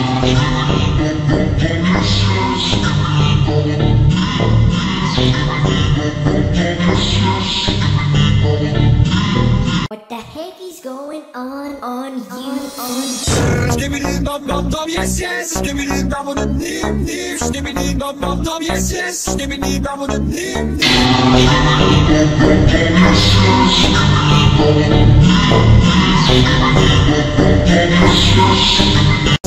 What the heck is going on, on you, on Skibidi dum dum dum yes yes. Give me doom Skibidi dum dum dim dim Skibidi dum dum dum yes yes. Skibidi dum dum dim dim Skibidi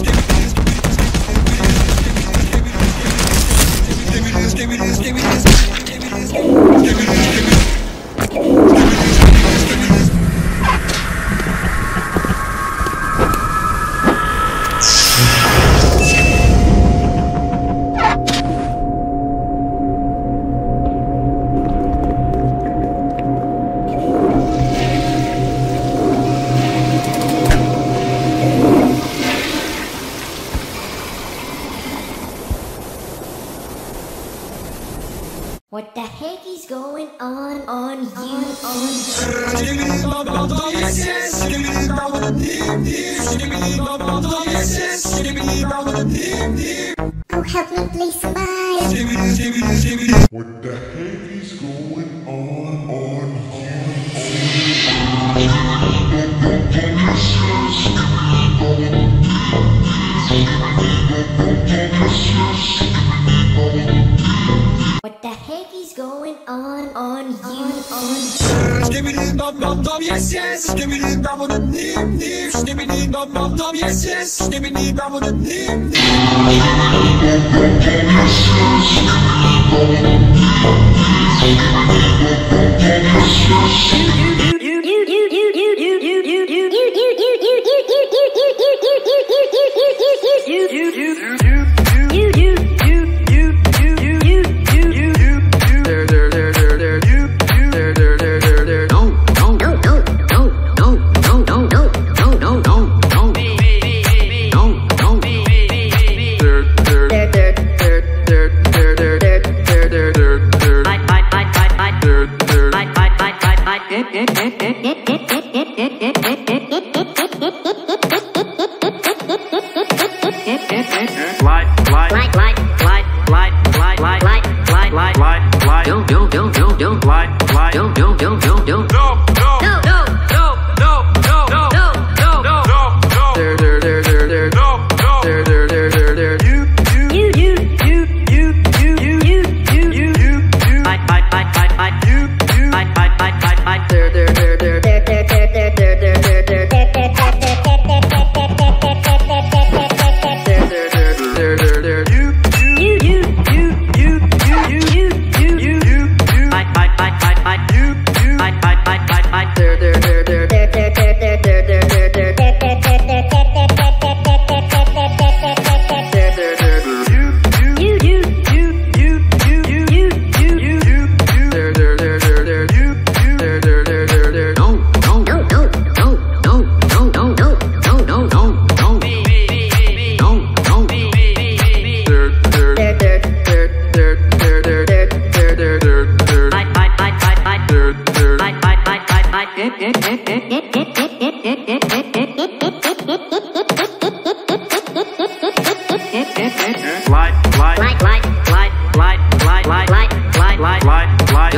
What the heck is going on, on you, on Oh, help me please skibidi What the heck is going on heck is going on, on you, on Skibidi dum dum dum yes yes Skibidi dum dum dim dim Skibidi dum dum dum yes yes Skibidi dum dum don't lie, don't, don't, don't, don't, don't lie, lie, don't, don't, don't, don't, don't.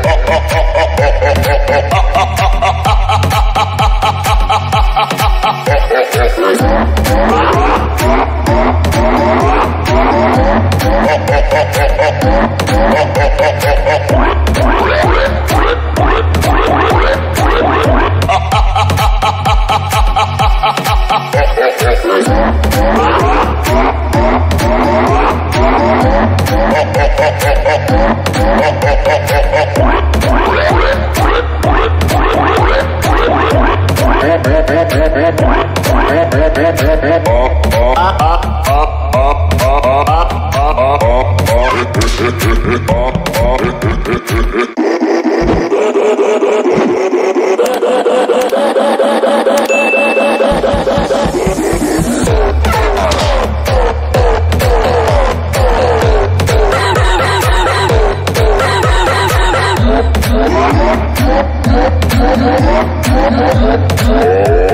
Oh! Oh, my God.